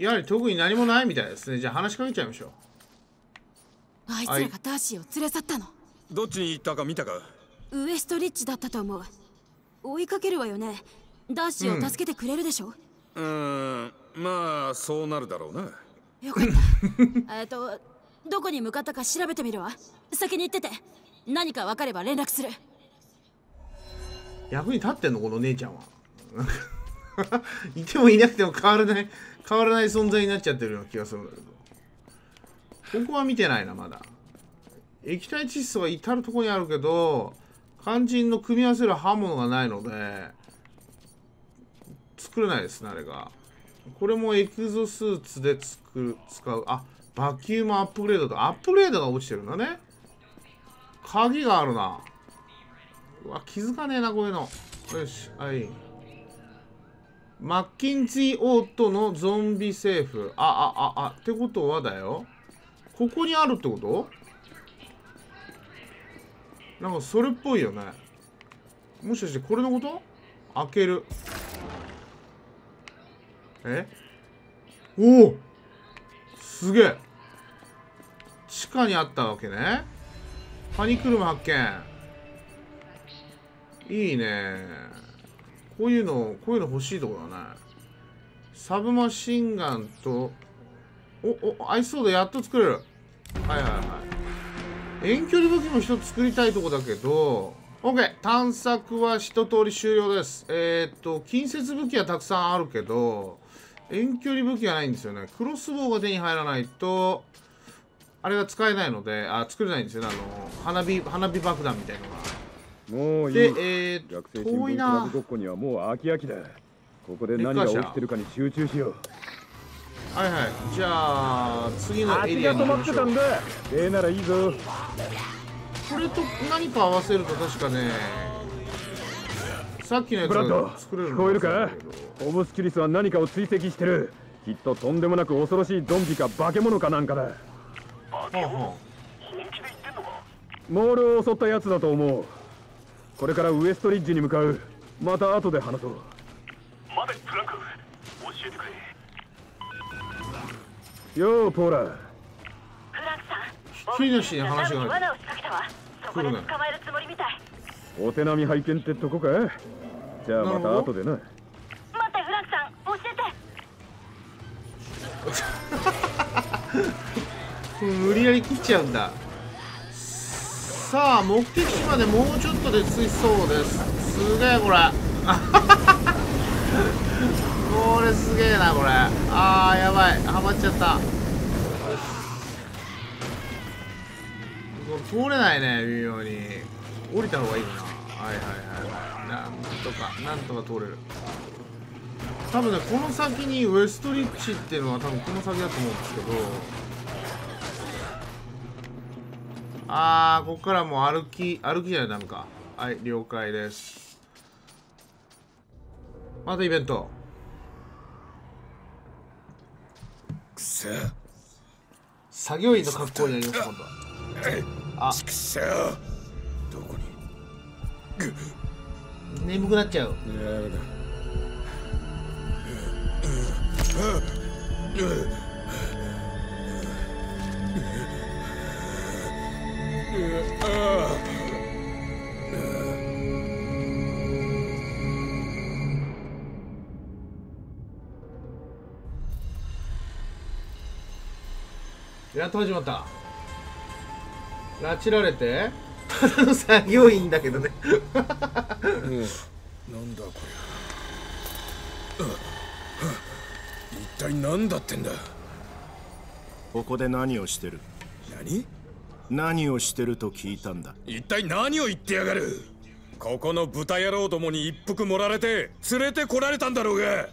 やはり特に何もないみたいですね。じゃあ話しかけちゃいましょう。あいつらがダーシーを連れ去ったの。どっちに行ったか見たか？ウエストリッチだったと思う。追いかけるわよね。ダーシーを助けてくれるでしょ、うーん。まあそうなるだろうな。よかった。えっとどこに向かったか調べてみるわ。先に行ってて。何か分かれば連絡する。役に立ってんの？この姉ちゃんは いてもいなくても変わらない変わらない存在になっちゃってるような気がするんだけど。ここは見てないなまだ。液体窒素が至るとこにあるけど肝心の組み合わせる刃物がないので作れないですねあれが。これもエクゾスーツで作る使う。あバキュームアップグレードとアップグレードが落ちてるんだね。鍵があるな。うわ気づかねえなこういうの。よしはい。マッキンジーオートのゾンビセーフ。ああああってことはだよ。ここにあるってこと？なんかそれっぽいよね。もしかしてこれのこと？開ける。え？おお！すげえ。地下にあったわけね。パニクルム発見。いいね。こういうのこういうの欲しいとこだね。サブマシンガンとおお合いそうだやっと作れる。はいはいはい。遠距離武器も一つ作りたいとこだけど OK 探索は一通り終了です。えー、っと近接武器はたくさんあるけど遠距離武器がないんですよね。クロスボウが手に入らないとあれが使えないのであ作れないんですよね。あの花火花火爆弾みたいのが。もういい。でえー、学生新聞ごっこにはもう飽き飽きだ。ここで何が起きてるかに集中しよう。はいはい。じゃあ次のエ足リアが止まってに行きましょう。たんだ。ええならいいぞ。これと何か合わせると確かねさっきのやつブラッドが作れる聞こえるか？オブスキュリスは何かを追跡してる。きっととんでもなく恐ろしいゾンビか化け物かなんかだ。はあはモールを襲ったやつだと思うこれからウエストリッジに向かう。また後で話そう。待てフランク教えてくれ。ようポーラフランクさん。ひっきりなしに話が罠を仕掛けたわ。そこで捕まえるつもりみたい。お手並み拝見ってとこか？じゃあまた後でな。待ってフランクさん教えて。無理やり切っちゃうんださあ目的地までもうちょっとで着きそうです。すげえこれ。これすげえなこれ。あーやばい。ハマっちゃった。通れないね微妙に。降りた方がいいかな。はいはいはいなんとかなんとか通れる。多分ねこの先にウエストリッチっていうのは多分この先だと思うんですけどあーここからもう歩き歩きじゃないとダメか。はい了解です。またイベント。くそ作業員の格好になりました今度は。あ。くそどこに？眠くなっちゃうやっと始まった。拉致られて？ただの作業員だけどね。なんだこれ一体何だってんだ？ここで何をしてる？何？何をしてると聞いたんだ？一体何を言ってやがる？ここの豚野郎どもに一服盛られて連れてこられたんだろうが。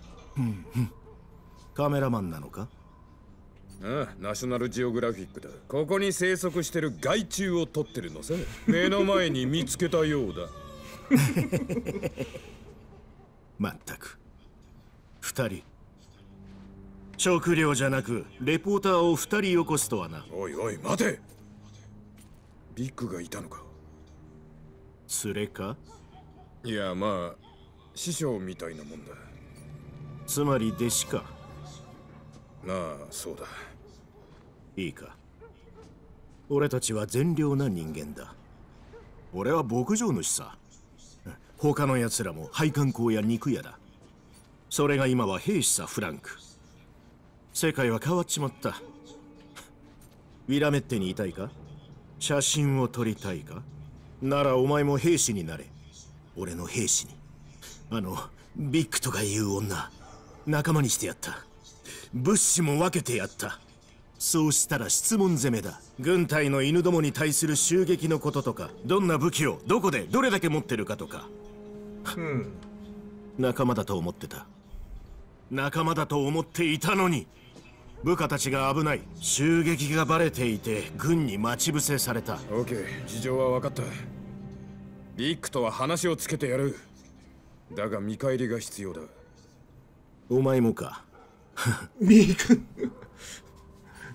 カメラマンなのか？ああナショナルジオグラフィックだ。ここに生息してる害虫を取ってるのさ。目の前に見つけたようだ。まったく。二人。食料じゃなくレポーターを二人よこすとはな。おいおい待てビッグがいたのか？連れか？いやまあ師匠みたいなもんだ。つまり弟子か？なあそうだ。いいか。俺たちは善良な人間だ。俺は牧場主さ。他の奴らも配管工や肉屋だ。それが今は兵士さフランク。世界は変わっちまった。ウィラメッテにいたいか写真を撮りたいか？ならお前も兵士になれ。俺の兵士に。あのビッグとかいう女。仲間にしてやった。物資も分けてやった。そうしたら質問攻めだ。軍隊の犬どもに対する襲撃のこととか。どんな武器をどこでどれだけ持ってるかとか。うん。仲間だと思ってた。仲間だと思っていたのに部下たちが危ない。襲撃がバレていて軍に待ち伏せされた。オーケー事情は分かった。ビッグとは話をつけてやる。だが見返りが必要だ。お前もか。見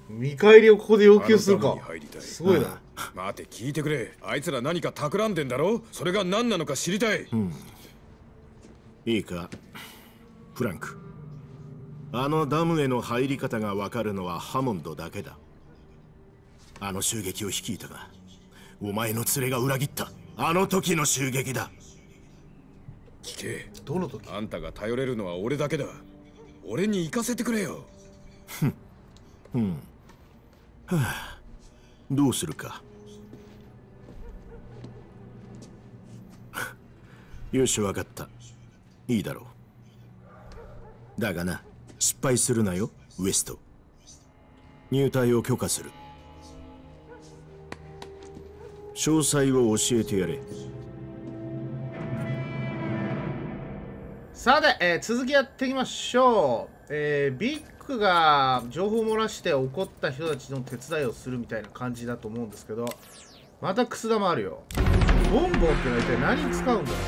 見返りをここで要求するか？すごいな。待て聞いてくれ。あいつら何か企んでんだろ？それが何なのか知りたい、いいか？フランクあのダムへの入り方がわかるのはハモンドだけだ。あの襲撃を率いたがお前の連れが裏切った。あの時の襲撃だ。聞け。どの時？あんたが頼れるのは俺だけだ。俺に行かせてくれよ。どうするか。よしわかった。いいだろう。だがな失敗するなよウエスト。入隊を許可する。詳細を教えてやれ。さて、えー続きやっていきましょう、えービッグが情報を漏らして怒った人たちの手伝いをするみたいな感じだと思うんですけどまたくす玉あるよ。ボンボンってのは一体何に使うんだろう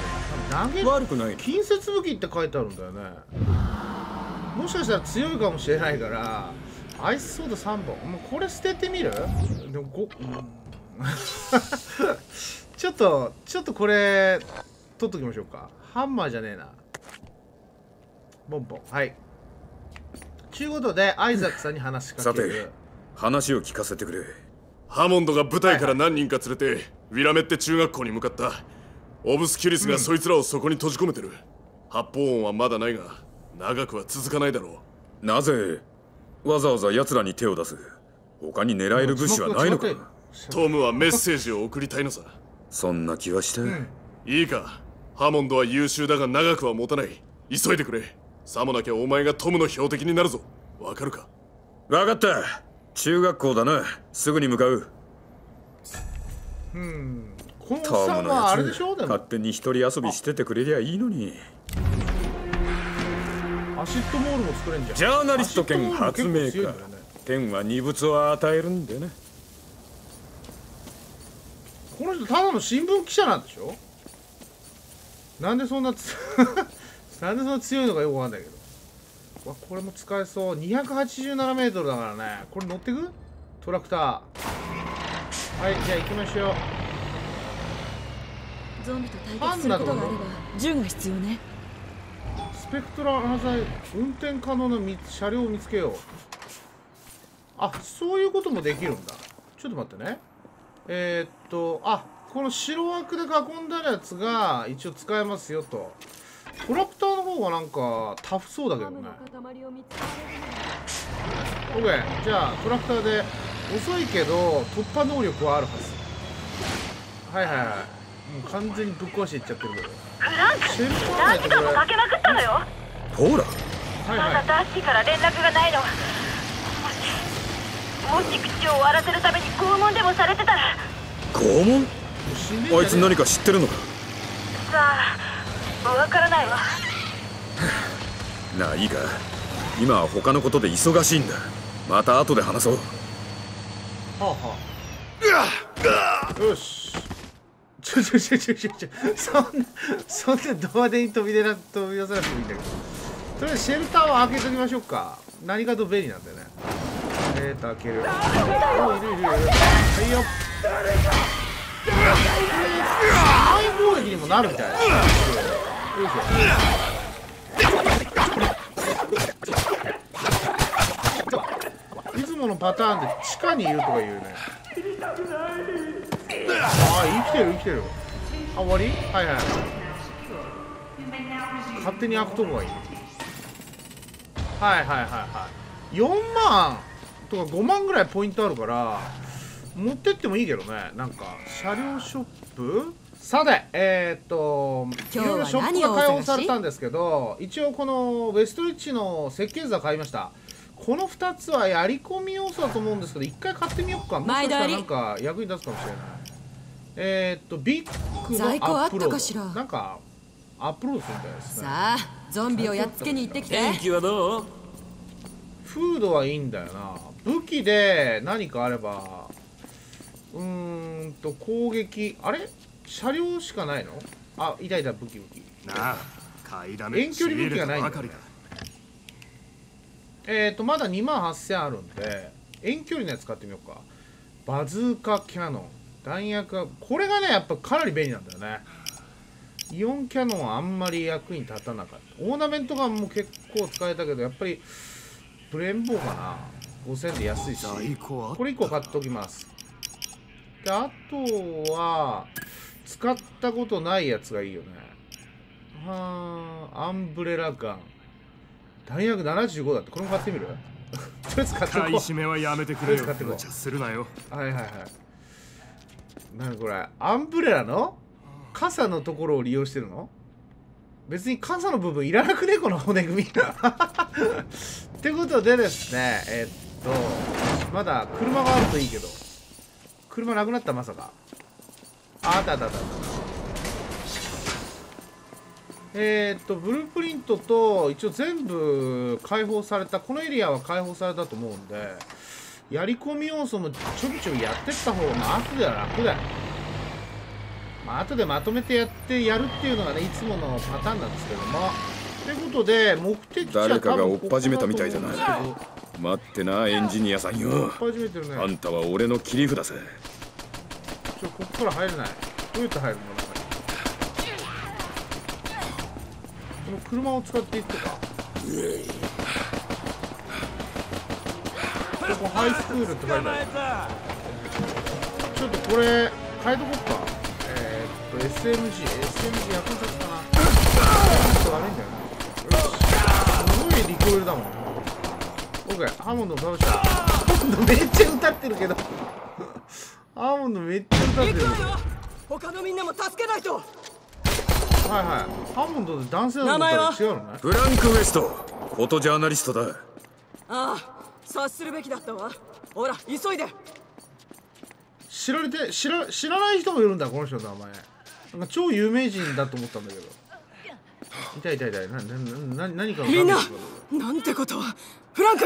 ね。投げ悪くない。近接武器って書いてあるんだよねもしかしたら強いかもしれないからアイスソード3本。もうこれ捨ててみる？でもご、うん。ちょっとちょっとこれ取っときましょうか。ハンマーじゃねえな。ボンボン。はい。ちゅうことでアイザックさんに話しかさてける話を聞かせてくれ。ハモンドが部隊から何人か連れて、ウィラメッテ中学校に向かった。オブスキュリスがそいつらをそこに閉じ込めてる、発砲音はまだないが長くは続かないだろなぜわざわざ奴らに手を出す。他に狙える物資はないのか。トムはメッセージを送りたいのさ。そんな気はした、いいか。ハモンドは優秀だが長くは持たない。急いでくれ。さもなきゃお前がトムの標的になるぞ。わかるか？分かった。中学校だな。すぐに向かう。このおっトムのさんはあれやつでしょ？でも。勝手に一人遊びしててくれりゃいいのにアシッドモールも作れんじゃん。ジャーナリスト兼発明家。ね天は二物を与えるんだよね。この人ただの新聞記者なんでしょ？なんでそんなつ なんでそんな強いのかよくわかんないけど。わこれも使えそう。287メートルだからね。これ乗ってく？トラクター。はいじゃあ行きましょう。ゾンビと対決することがあれば銃が必要ね。スペクトラ破剤運転可能な車両を見つけよう。あそういうこともできるんだ。ちょっと待ってね。えー、っとあこの白枠で囲んだやつが一応使えますよと。トラクターの方がなんかタフそうだけどね。OK じゃあトラクターで遅いけど突破能力はあるはず。はいはいはい。もう完全にぶっ壊していっちゃってるけど。フランク何度内でこれもかけまくったのよ。ほらまだダッシーから連絡がないの。もしもし口を割らせるために拷問でもされてたら。拷問？あいつ何か知ってるのか？さあわからないわ。なあいいか。今は他のことで忙しいんだ。また後で話そう。はあはあ。よしょちょちょちょちょちょそんなそんなドアでに飛び出な飛び出さなくてもいいんだけどとりあえずシェルターを開けときましょうか。何かと便利なんだよ。ねえーと開けるおいるい。るいるはいよ範囲攻撃にもなるみたい。ですよ。いしょいつものパターンで地下にいるとか言うね。あ生きてる生きてる。あ終わり？はいはい。勝手に開くとこがいい。はいはいはいはい。4万とか5万ぐらいポイントあるから持ってってもいいけどね。なんか車両ショップ？さてえー、っとい今日はろいろショップが開放されたんですけど一応このウェストリッチの設計図は買いました。この2つはやり込み要素だと思うんですけど一回買ってみようか。もしかしたらなんか役に立つかもしれないえー、っとビッグの在庫あっアップロード。たかしらなんかアップロードするみたいですね。さあゾンビをやっつけに行ってきて。天気はどうフードはいいんだよな。武器で何かあればうーんと攻撃。あれ？車両しかないの？あいたいた武器武器。なあ買いだめ遠距離武器がないんだよね。えっ、ー、とまだ2万8000あるんで遠距離のやつ買ってみようか。バズーカキャノン弾薬がこれがねやっぱかなり便利なんだよね。イオンキャノンはあんまり役に立たなかった。オーナメントガンも結構使えたけどやっぱりブレンボーかな。5000で安いし。これ1個買っておきます。であとは使ったことないやつがいいよね。はあアンブレラガン。弾薬75だって。これも買ってみる？とりあえず買っておこ買いう占めはやめてくれよ。とりあえず買ってこう。無茶するはいはいはい何これアンブレラの傘のところを利用してるの？別に傘の部分いらなくねこの骨組み ってことでですねえっとまだ車があるといいけど車なくなったまさか。ああったあったあった。えー、っとブループリントと一応全部開放されたこのエリアは開放されたと思うんでやり込み要素もちょびちょびやってった方がまあ後では楽だよ。まあ後でまとめてやってやるっていうのがねいつものパターンなんですけども。ということで目的地は誰かが追っ始めたみたいじゃない。待ってなエンジニアさんよ。追っ始めてるね。あんたは俺の切り札さちょここから入れない。どうやって入るの？この車を使っていくとかここハイスクールって書いてある。ちょっとこれ変えとこっか。えー、っと SMG SMG 役に立つかな。ちょっと悪いんだよなすごいリコイルだもん。OK ハーモンド倒した。ハーモンドめっちゃ歌ってるけど。ハーモンドめっちゃ歌ってる。他のみんなも助けないと。はいはい。ハーモンドで男性だと思ったら違うのね。フランク・ウエスト。フォトジャーナリストだ。ああ察するべきだったわ。ほら急いで。知られて知ら知らない人もいるんだこの人の名前。なんか超有名人だと思ったんだけど。痛い痛い痛い。なななな何かのみんななんてこと？はフランク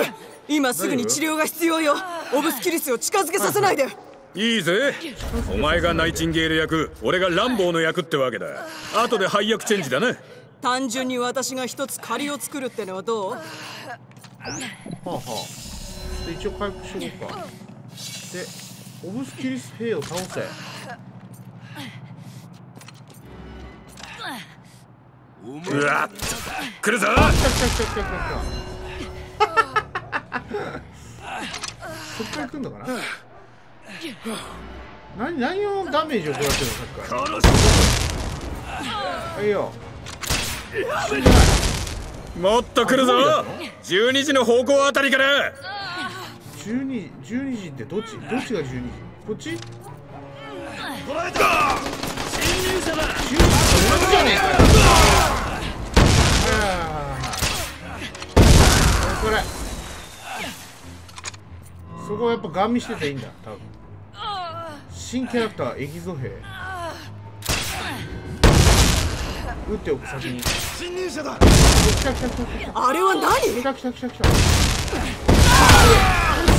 今すぐに治療が必要よ。オブスキリスを近づけさせないで。いいぜ。お前がナイチンゲール役俺がランボーの役ってわけだ。後で配役チェンジだな単純に私が一つ借りを作るってのはどう？はあはあで一応回復しようか。でオブスキリス兵を倒せ。うわっ来るぞ。そっから来んのかな？何何をダメージを食らってるの？さっきからはいいよ。もっと来るぞ。12時の方向あたりから12 12時ってどっち？どっちが12時？こっち？捕らえた侵入者だ！12時って同じじゃねえかよ。はいはいはいはいこれ。そこはやっぱガン見してていいんだ多分。新キャラクターエキゾ兵。撃っておく先に。侵入者だ！来た来た来た来た。あれは何？来た来た来た来た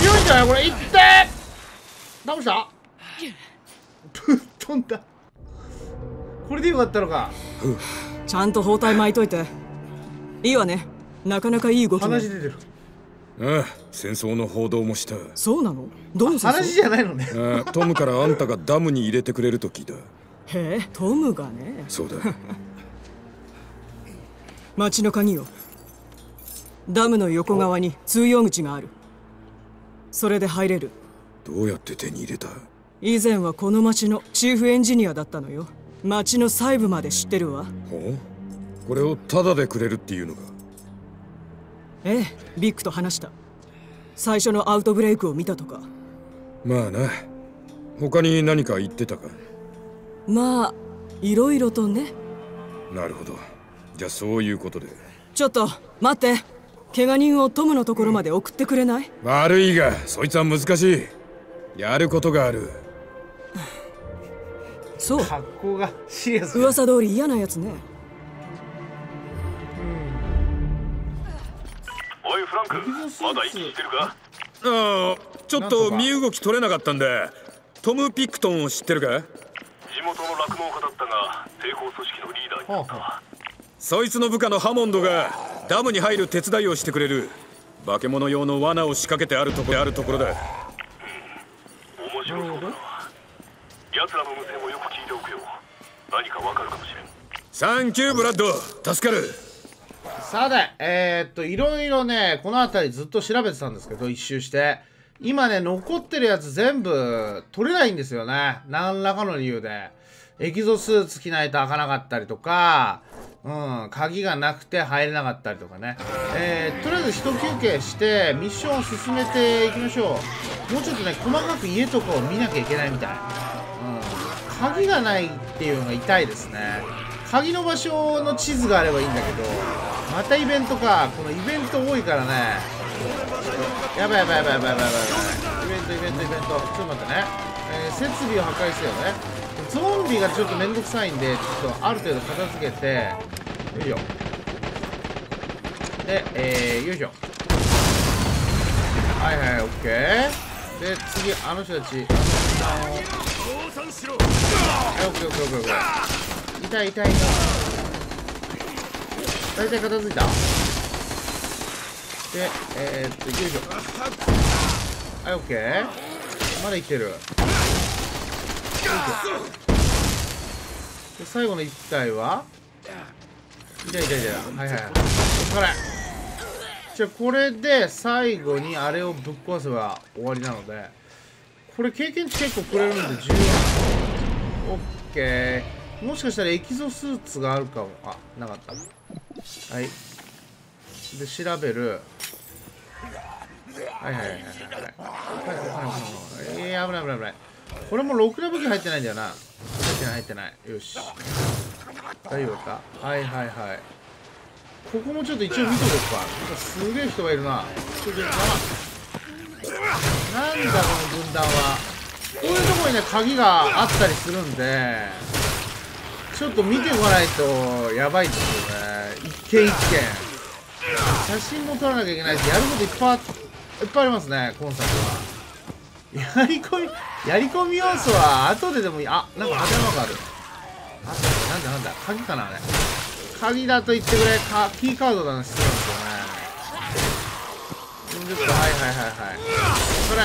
強いんじゃない？これいって！倒した？ぶ っ飛んだ。これでよかったのか。ちゃんと包帯巻いといて。いいわね。なかなかいい動きね。話出てる。ああ戦争の報道もした。そうなの？どの話じゃないのね。ああトムからあんたがダムに入れてくれると聞いたへえトムがね。そうだ。町の鍵よ。ダムの横側に通用口があるそれで入れる。どうやって手に入れた？以前はこの町のチーフエンジニアだったのよ。町の細部まで知ってるわ。ほう？これをタダでくれるっていうのかええビッグと話した。最初のアウトブレイクを見たとか。まあな。他に何か言ってたか？まあいろいろとね。なるほど。じゃあそういうことで。ちょっと待って怪我人をトムのところまで送ってくれない？悪いがそいつは難しい。やることがある。そう。格好がシリアス。噂通り嫌なやつね。おいフランクまだ息してるか？ああちょっと身動き取れなかったんでトム・ピクトンを知ってるか？地元の酪農家だったが抵抗組織のリーダーになった。そいつの部下のハモンドがダムに入る手伝いをしてくれる化け物用の罠を仕掛けてあるところあるところだ面白そうだな奴らの無線をよく聞いておくよ何かわかるかもしれんサンキューブラッド助かるさて、えー、っと、いろいろね、この辺りずっと調べてたんですけど、一周して。今ね、残ってるやつ全部取れないんですよね。何らかの理由で。エキゾスーツ着ないと開かなかったりとか、うん、鍵がなくて入れなかったりとかね。えー、とりあえず一休憩して、ミッションを進めていきましょう。もうちょっとね、細かく家とかを見なきゃいけないみたい。うん、鍵がないっていうのが痛いですね。鍵の場所の地図があればいいんだけどまたイベントかこのイベント多いからねやばいやばいやばいやばいやばいやばいイベントイベントイベントちょっと待ってね、えー設備を破壊せよねゾンビがちょっとめんどくさいんでちょっとある程度片付けてよいしょでえー、よいしょ。はいはいオッケー。で次あの人たちあのはいオッケーオッケーオッケーオッケー。痛い痛い痛い。大体片付いた？でえー、っとよいしょ。はいオッケー。まだ生きてる。よいしょ。で最後の一体は？痛い痛い痛いはいはいはい。こっからじゃあこれで最後にあれをぶっ壊せば終わりなので。これ経験値結構くれるんで重要オッケー。もしかしたらエキゾスーツがあるかも。あなかった。はい。で調べる。はいはいはいはいはい。はいはいはいはいや危ない危ない危ない。これもろくな武器入ってないんだよな。入ってない入ってない。よし。大丈夫かはいはいはい。ここもちょっと一応見とこうか。すげえ人がいるな。ちょっとなんだこの軍団は。こういうとこにね鍵があったりするんでちょっと見ておかないとやばいんですよね。一軒一軒。写真も撮らなきゃいけないしやることいっぱいいっぱいありますね今作は。やり込みやり込み要素は後ででもいい。あなんか派手なのがある。あなんだなんだ鍵かなあれ。鍵だと言ってくれ。かキーカードだな必要なんですよね。40分はいはいはいはい。これ。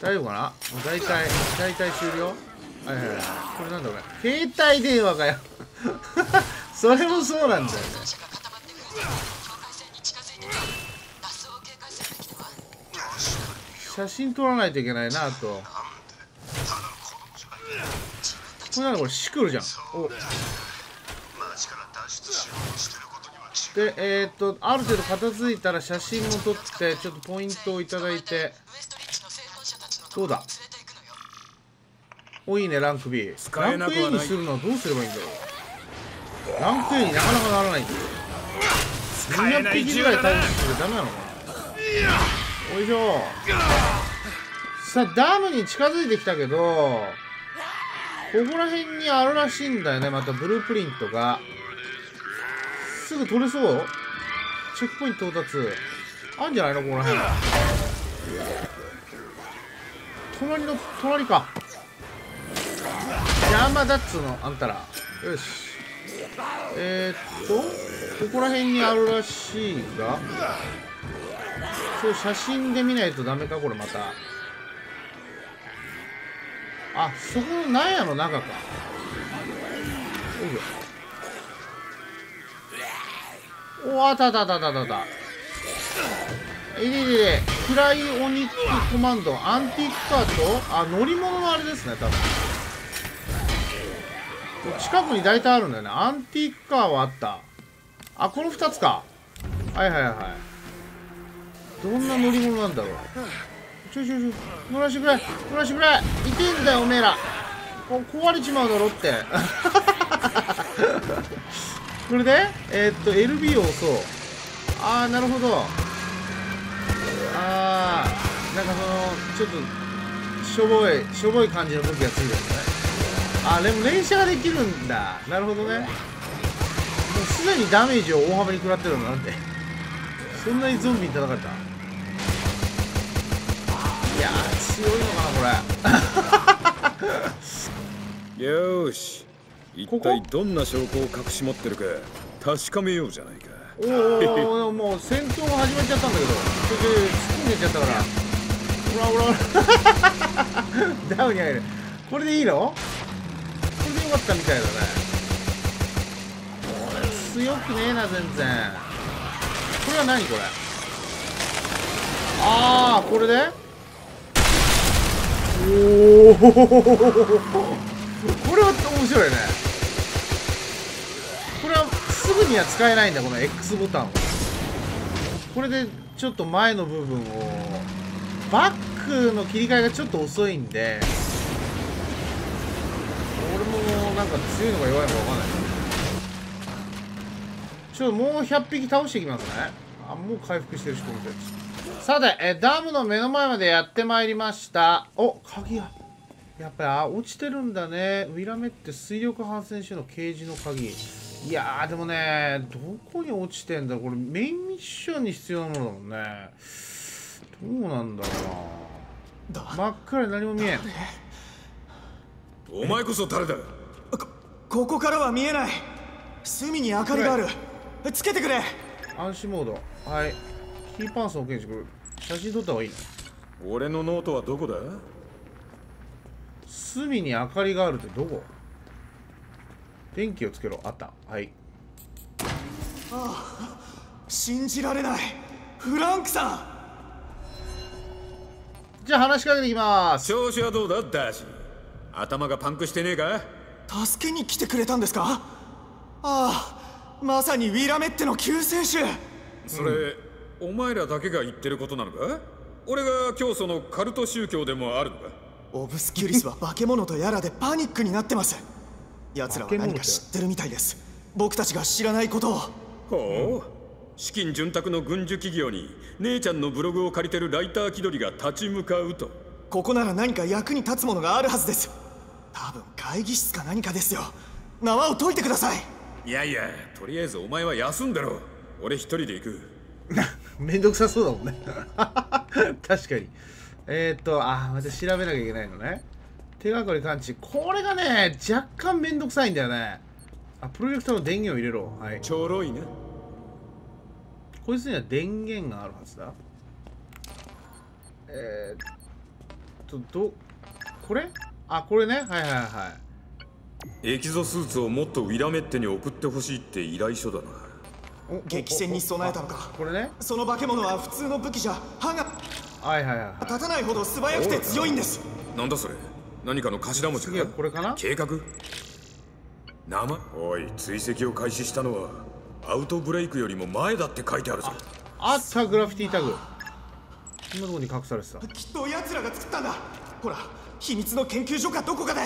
大丈夫かな？もう大体大体終了？はいはいはい。これなんだこれ携帯電話かよ。それもそうなんだよね。写真撮らないといけないなあと。これなんだこれシクルじゃん。お。でえー、っとある程度片付いたら写真も撮ってちょっとポイントをいただいて。どうだ？おいいねランク B 使ランク A にするのはどうすればいいんだろう？ランク A になかなかならない。んだよ200匹ぐらい対応してダメなのかな？おいしょ。さあダムに近づいてきたけどここら辺にあるらしいんだよね。またブループリントが。すぐ取れそう？チェックポイント到達。あんじゃないの？この辺。隣の隣か。山だっつうの？あんたら。よし。えー、っとここら辺にあるらしいが。そう写真で見ないとダメかこれまた。あそこの納屋の中か。おおあったあったあったあったあった。いでででフライオニックコマンドアンティークカーとあ乗り物のあれですね多分。近くに大体あるんだよね。アンティークカーはあった。あこの2つか。はいはいはい。どんな乗り物なんだろう？ちょちょちょ乗らしてくれ乗らしてくれ。いてんだよおめえら。壊れちまうだろって。これでえー、っと LB を押そう。ああなるほど。ああなんかそのちょっとしょぼいしょぼい感じの武器がついてるんだね。あでも連射ができるんだ。なるほどね。もうすでにダメージを大幅に食らってるのなんて。そんなにゾンビに戦った？いやー強いのかなこれ。よーし。一体どんな証拠を隠し持ってるか確かめようじゃないか。おーおもう戦闘が始まっちゃったんだけど。突っ込んでっちゃったから。ほらほらダウンに入る。これでいいの？これでよかったみたいだね。これ強くねえな全然。これは何これ？ああこれで？おおこれは面白いね。これはすぐには使えないんだこの X ボタンを。これでちょっと前の部分をバックの切り替えがちょっと遅いんで俺もなんか強いのか弱いのか分かんない。ちょっともう100匹倒していきますね。あもう回復してるしこの人さてえダムの目の前までやってまいりました。お鍵が。やっぱりあ落ちてるんだね。ウィラメって水力発電所のケージの鍵。いやーでもねどこに落ちてんだ？これメインミッションに必要なものだもんね。どうなんだろうな。真っ暗で何も見えん。お前こそ誰だ？ここからは見えない。隅に明かりがある。つけてくれ。暗視モード。はいキーパンスの検知写真撮った方がいいの？俺のノートはどこだ？隅に明かりがあるってどこ？電気をつけろ。あった。はい。ああ信じられない。フランクさん！じゃあ話しかけていきます。調子はどうだ？ダーシー。頭がパンクしてねえか？助けに来てくれたんですか？ああまさにウィラメッテの救世主。それ、お前らだけが言ってることなのか？俺が教祖のカルト宗教でもあるのか？オブスキュリスは化け物とやらでパニックになってます。奴らは何か知ってるみたいです。僕たちが知らないことを。ほう。資金潤沢の軍需企業に姉ちゃんのブログを借りてるライター気取りが立ち向かうと。ここなら何か役に立つものがあるはずです。多分会議室か何かですよ。縄を解いてください。いやいやとりあえずお前は休んでろ。俺一人で行く めんどくさそうだもんね。確かに。えー、っとあまた調べなきゃいけないのね。手がかり感知。これがね若干めんどくさいんだよね。あプロジェクターの電源を入れろ。はい。ちょろいなこいつには電源があるはずだ。えー、っとどこれ？あこれね。はいはいはい。エキゾスーツをもっとウィラメッテに送ってほしいって依頼書だな激戦に備えたのか。これね。その化け物は普通の武器じゃ歯がはいはいはい立たないほど素早くて強いんです。なんだそれ。何かの頭文字かこれかな？計画？名前？おい追跡を開始したのはアウトブレイクよりも前だって書いてあるぞ。あったグラフィティタグ。こんなとこに隠されてた。きっと奴らが作ったんだ。ほら秘密の研究所かどこかで。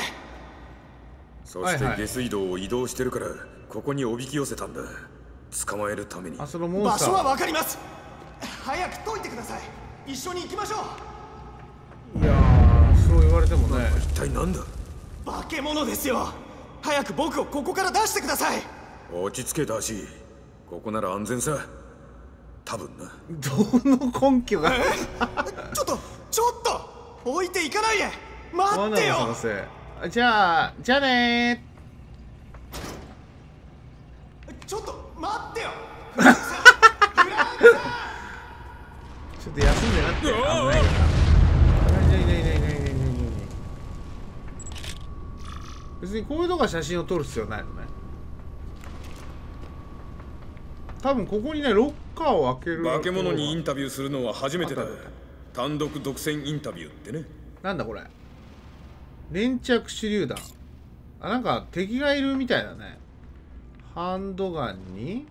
そして下水道を移動してるからここにおびき寄せたんだ捕まえるために。あそのモン場スター。所は分かります。早く解いてください。一緒に行きましょいやーそう言われてもね。一体なんだ？う化け物ですよ。早く僕をここから出してください。落ち着けダーシー。ここなら安全さ。多分な。どの根拠が？ちょっとちょっと！置いていかないで！待ってよ！じゃあじゃあねちょっと休んでなくて危ないから別にこういうとこ写真を撮る必要ないのね多分ここにねロッカーを開ける化け物にインタビューするのは初めてだ単独独占インタビューってねなんだこれ粘着手榴弾あなんか敵がいるみたいだねハンドガンに